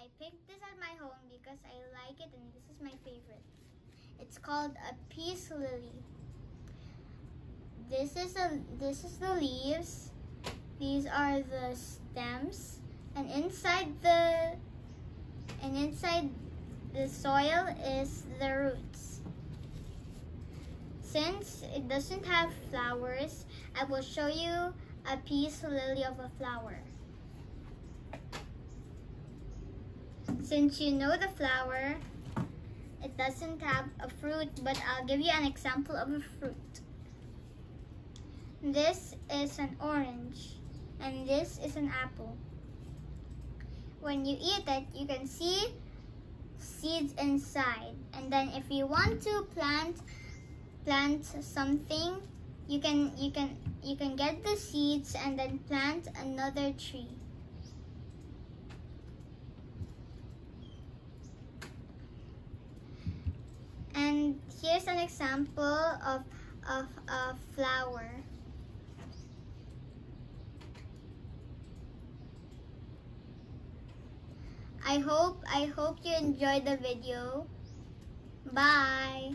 I picked this at my home because I like it and this is my favorite. It's called a peace lily. This is a this is the leaves. These are the stems and inside the and inside the soil is the roots. Since it doesn't have flowers, I will show you a peace lily of a flower. Since you know the flower, it doesn't have a fruit, but I'll give you an example of a fruit. This is an orange, and this is an apple. When you eat it, you can see seeds inside. And then if you want to plant plant something, you can you can you can get the seeds and then plant another tree. And here's an example of, of a flower. I hope I hope you enjoyed the video. Bye.